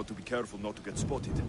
got to be careful not to get spotted.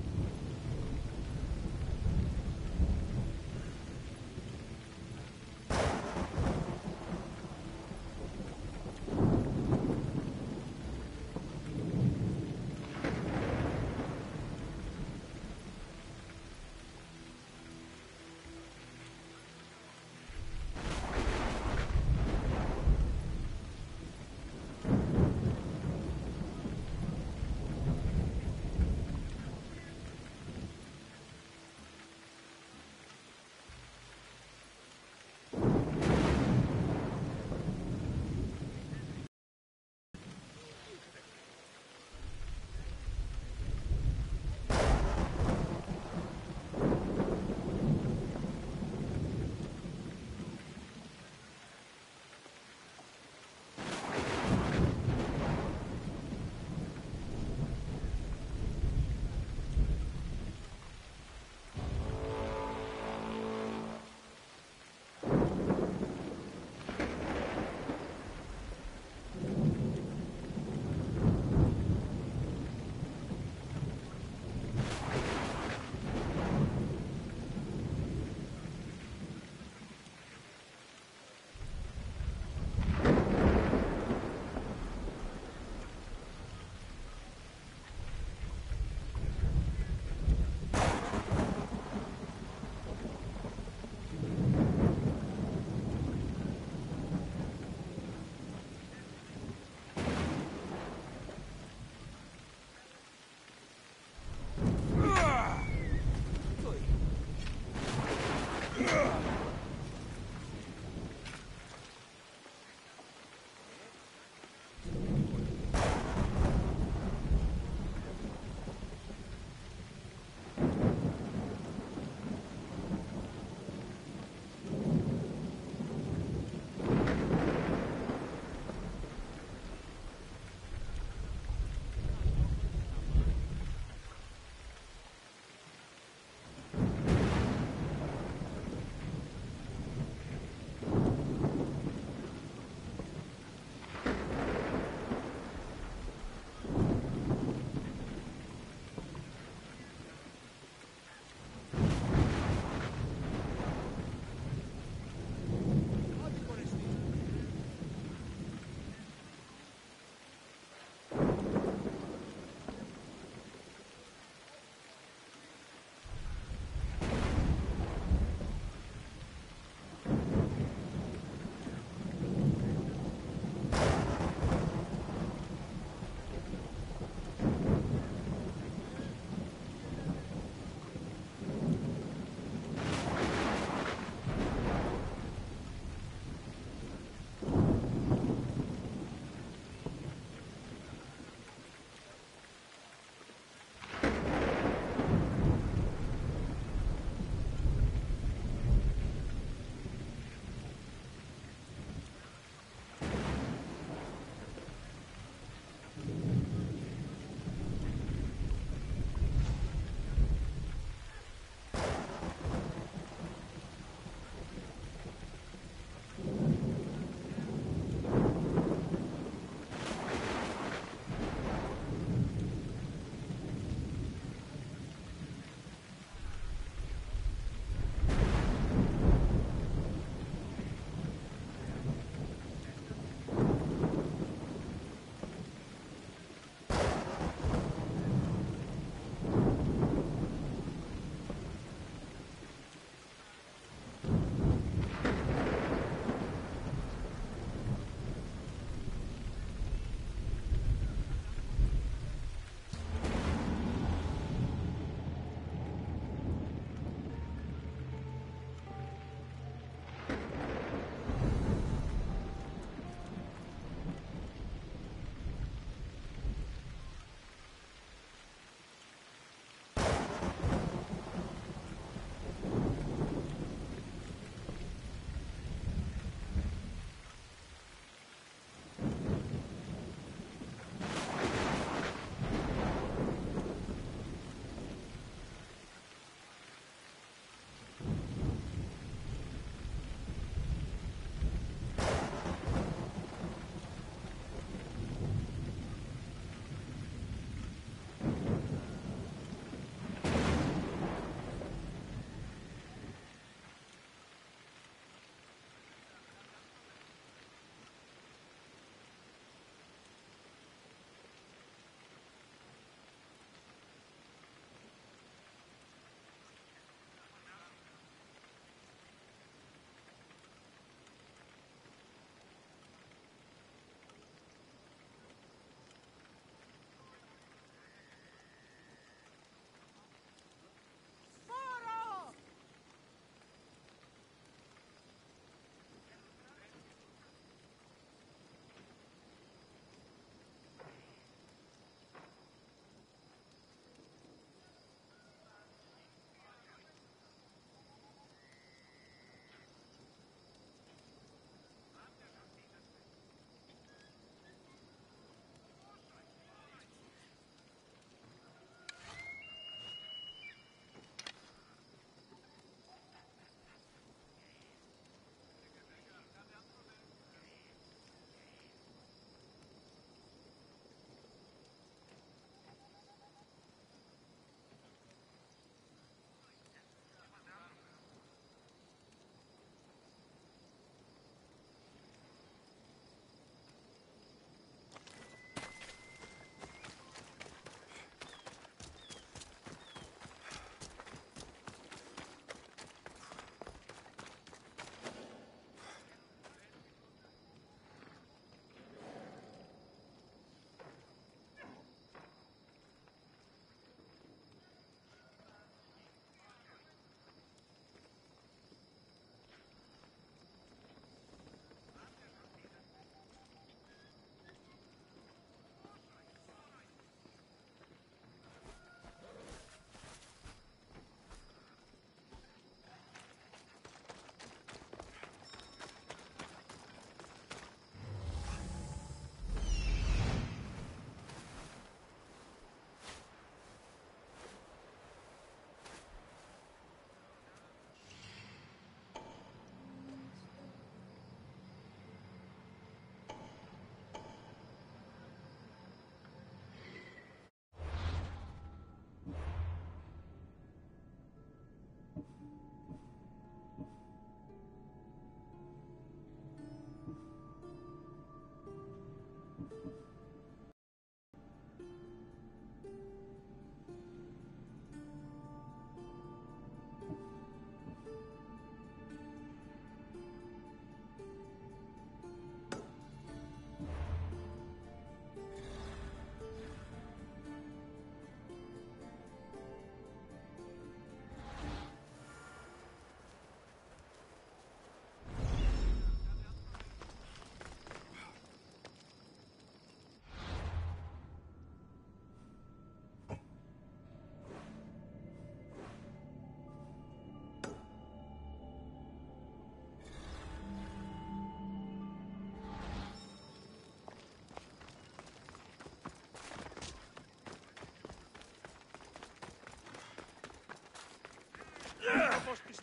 πως τις.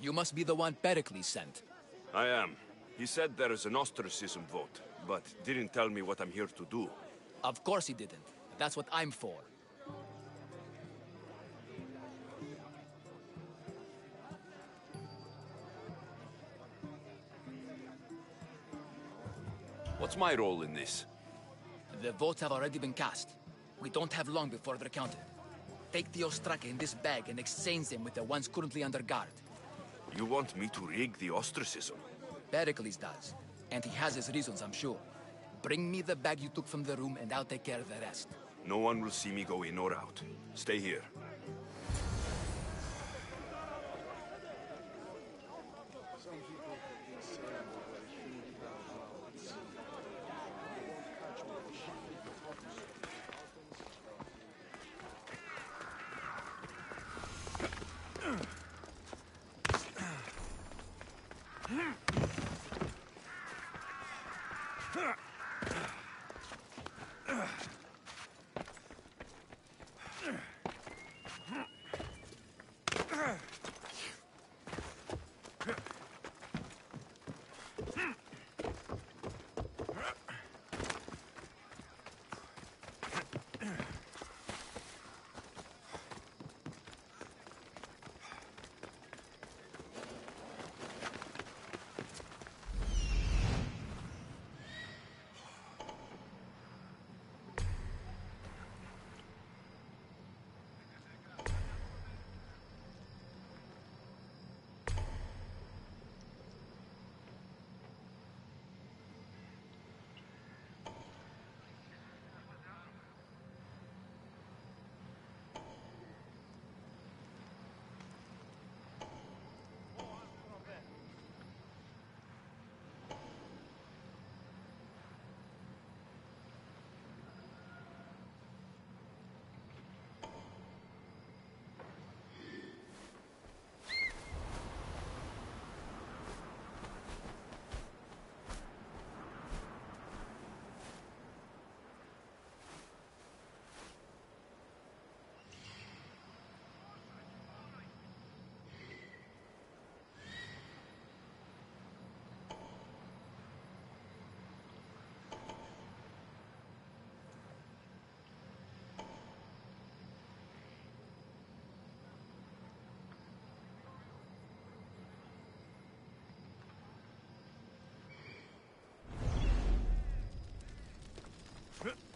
You must be the one Pericles sent. I am. He said there is an ostracism vote, but didn't tell me what I'm here to do. Of course he didn't. That's what I'm for. What's my role in this? The votes have already been cast. We don't have long before they're counted. Take the Ostraka in this bag and exchange them with the ones currently under guard. You want me to rig the ostracism? Pericles does. And he has his reasons, I'm sure. Bring me the bag you took from the room and I'll take care of the rest. No one will see me go in or out. Stay here. Huh?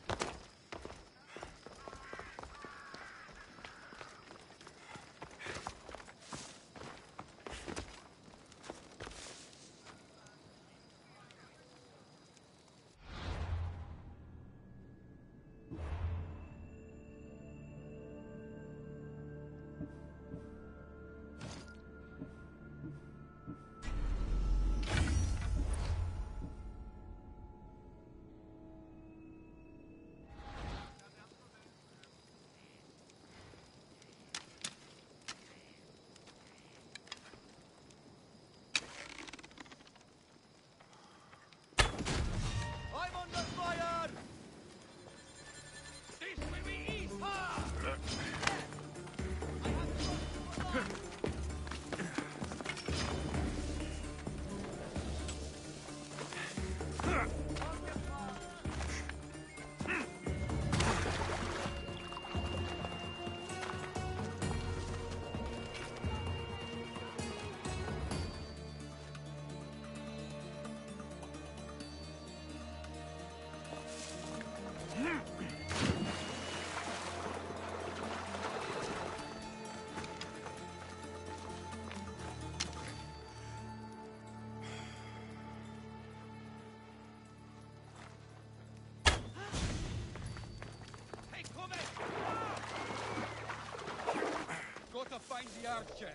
Find the archer.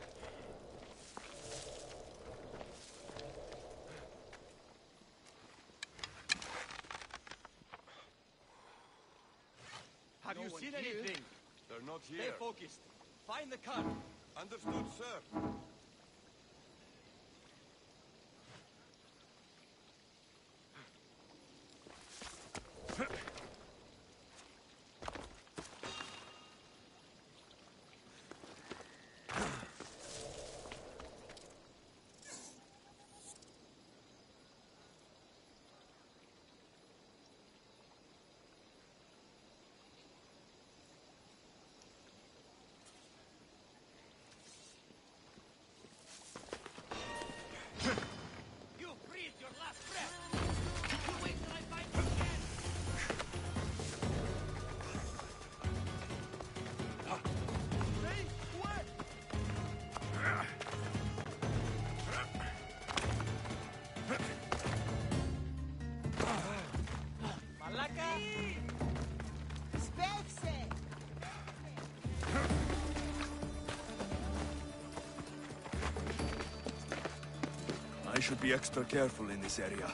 Have No you seen here? anything? They're not here. Stay focused. Find the cart. Understood, sir. I should be extra careful in this area.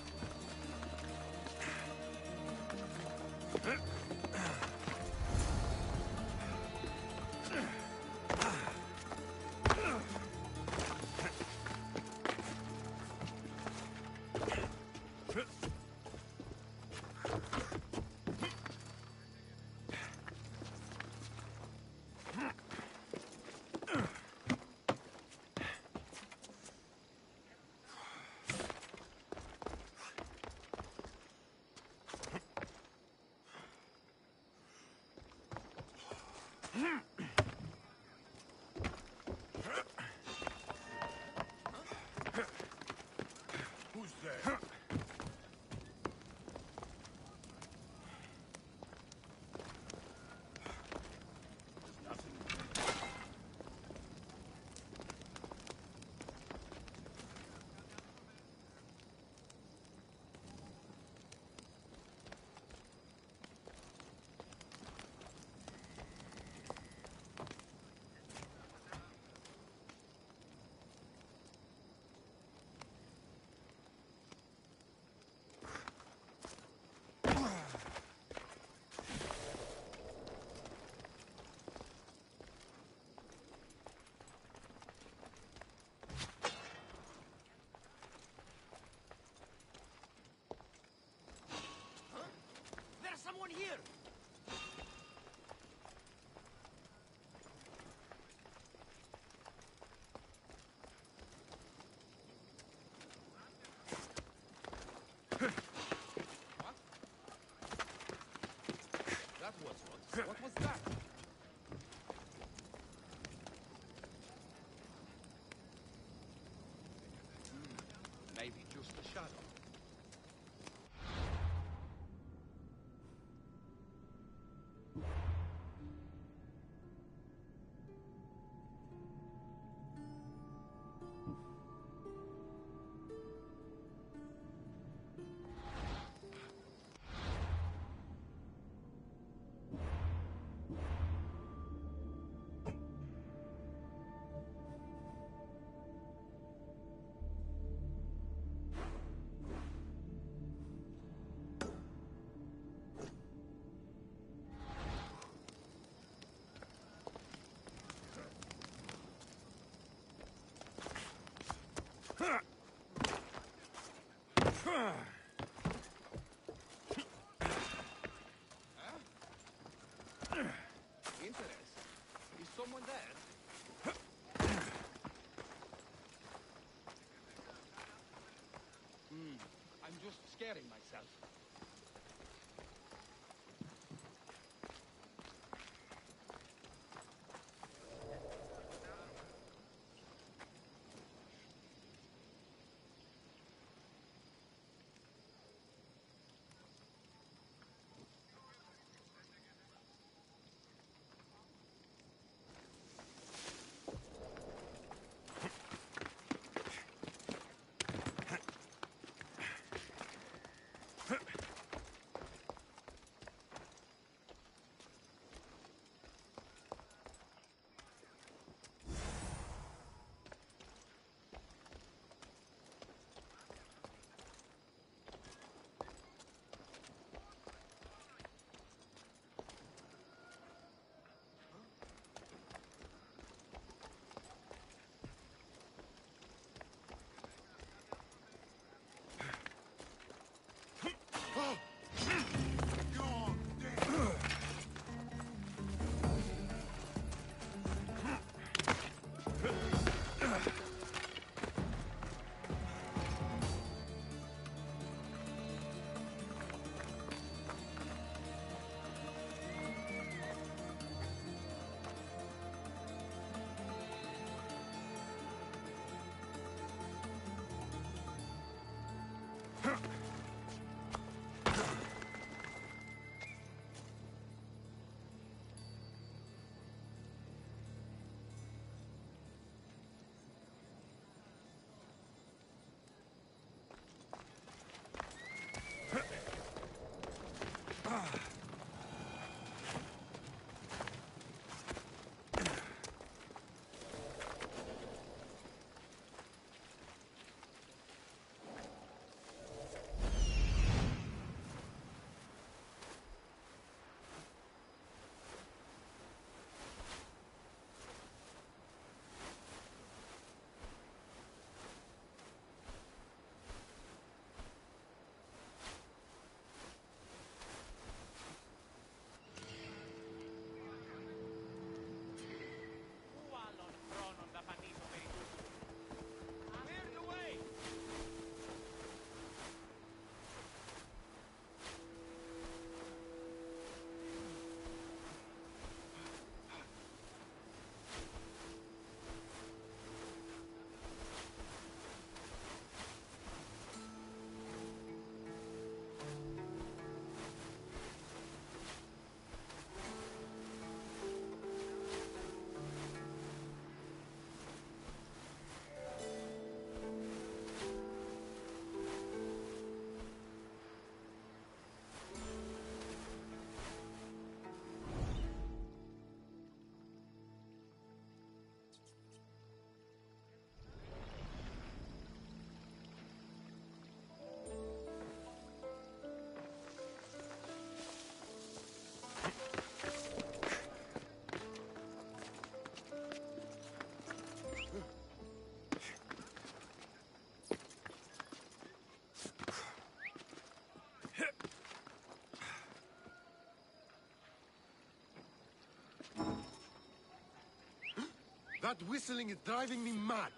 Scaring myself. That whistling is driving me mad.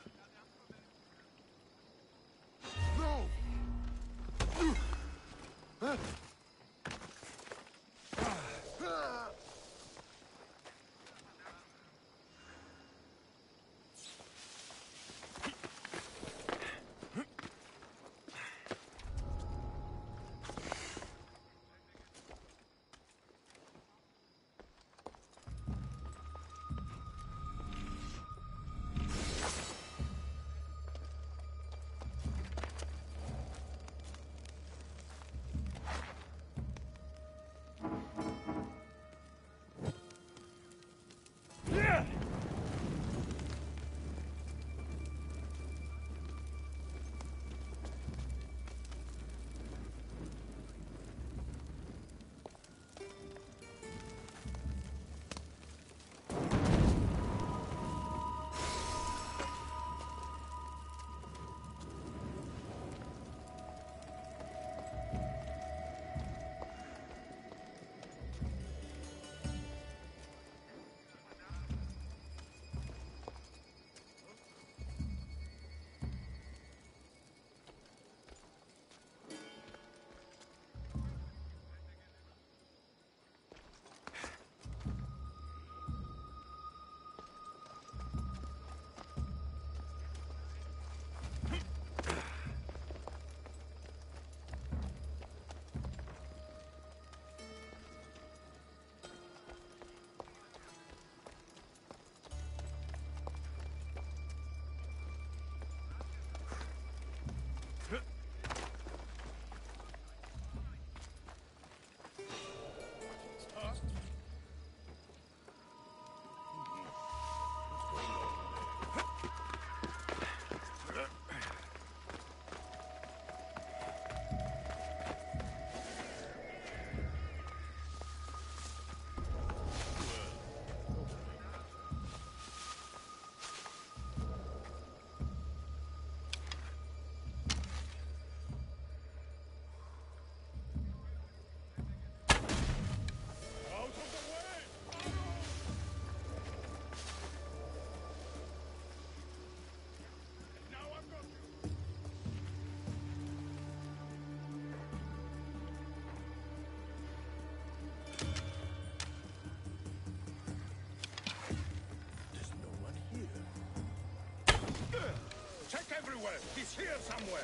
Everywhere! He's here somewhere!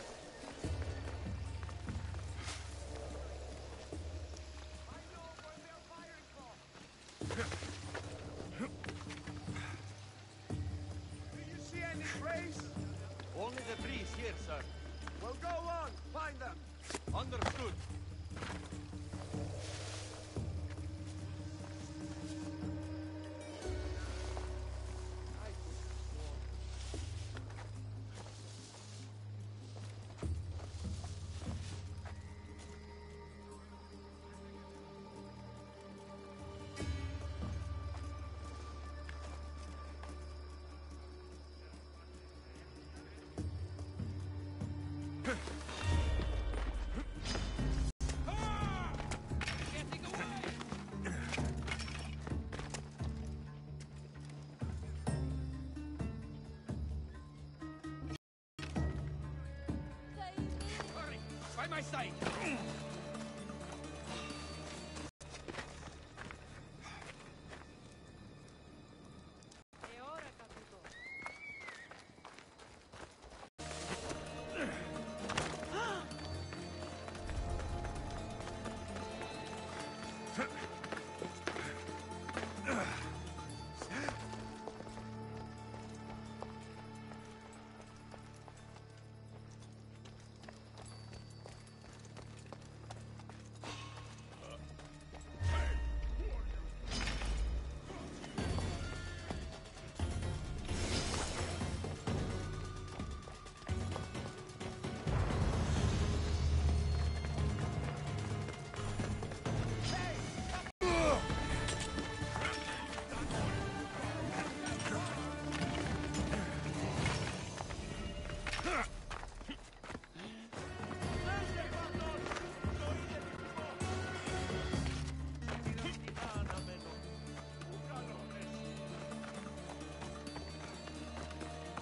Do you see any trace? Only the breeze here, sir. Well, go on. Find them. Understood. My side!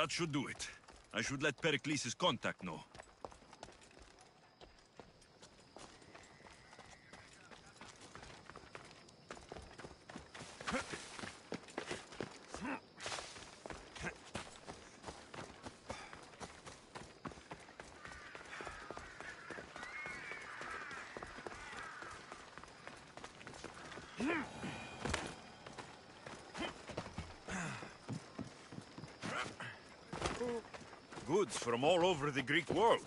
That should do it. I should let Pericles' contact know. Goods from all over the Greek world.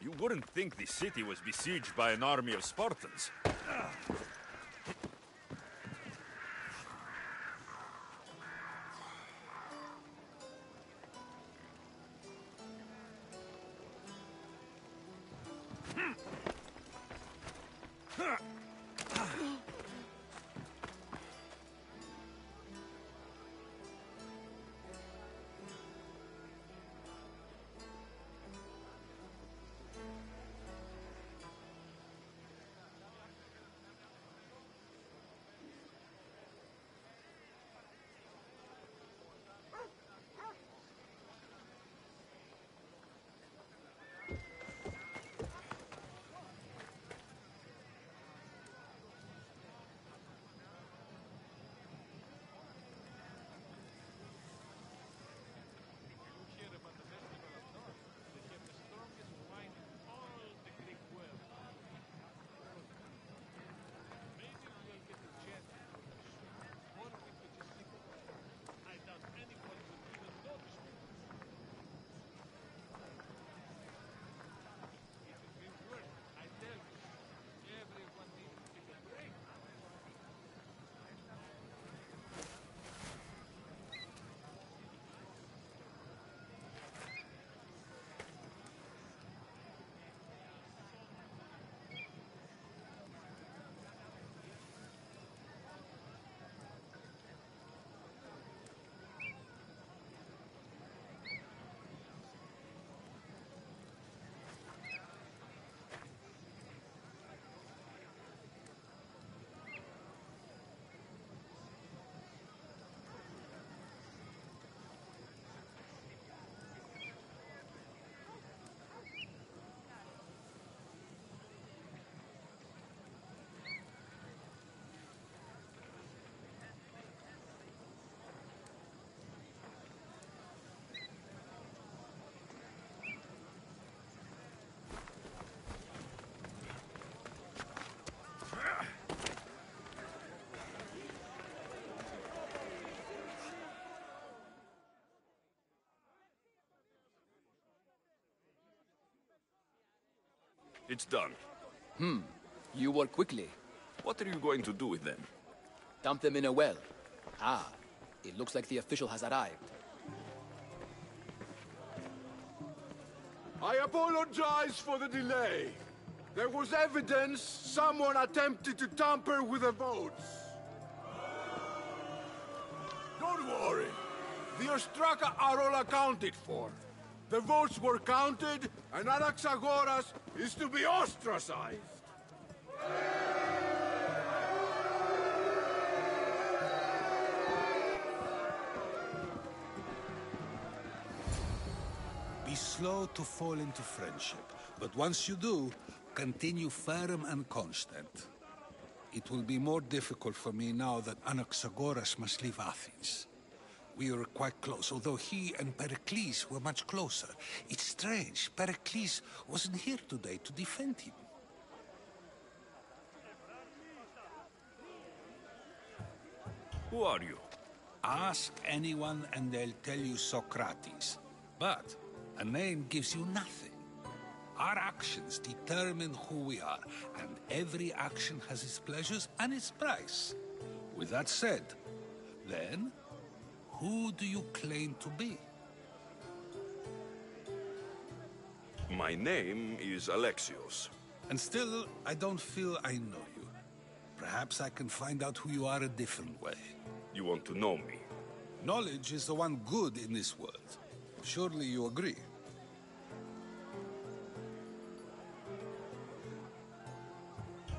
You wouldn't think the city was besieged by an army of Spartans. It's done. Hmm. You work quickly. What are you going to do with them? Dump them in a well. Ah, it looks like the official has arrived. I apologize for the delay. There was evidence someone attempted to tamper with the votes. Don't worry. The Ostraka are all accounted for. The votes were counted, and Anaxagoras is to be ostracized. Be slow to fall into friendship, but once you do, continue firm and constant. It will be more difficult for me now that Anaxagoras must leave Athens. We were quite close, although he and Pericles were much closer. It's strange, Pericles wasn't here today to defend him. Who are you? Ask anyone and they'll tell you Socrates. But A name gives you nothing. Our actions determine who we are, and every action has its pleasures and its price. With that said, then, who do you claim to be? My name is Alexios. And still, I don't feel I know you. Perhaps I can find out who you are a different way. You want to know me? Knowledge is the one good in this world. Surely you agree.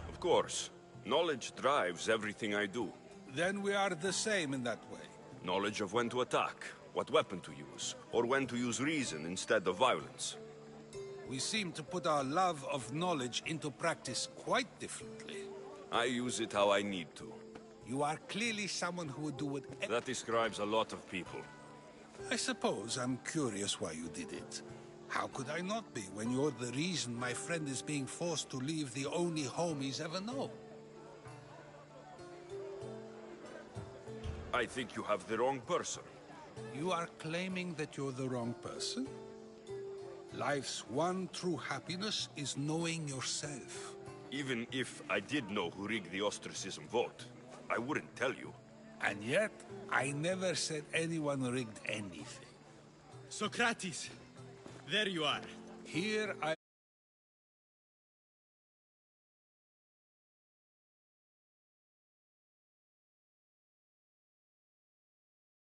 Of course. Knowledge drives everything I do. Then we are the same in that way. Knowledge of when to attack, what weapon to use, or when to use reason instead of violence. We seem to put our love of knowledge into practice quite differently. I use it how I need to. You are clearly someone who would do what... That describes a lot of people. I suppose I'm curious why you did it. How could I not be when you're the reason my friend is being forced to leave the only home he's ever known? I think you have the wrong person. You are claiming that you're the wrong person? Life's one true happiness is knowing yourself. Even if I did know who rigged the ostracism vote, I wouldn't tell you. And yet, I never said anyone rigged anything. Socrates! There you are. Here I...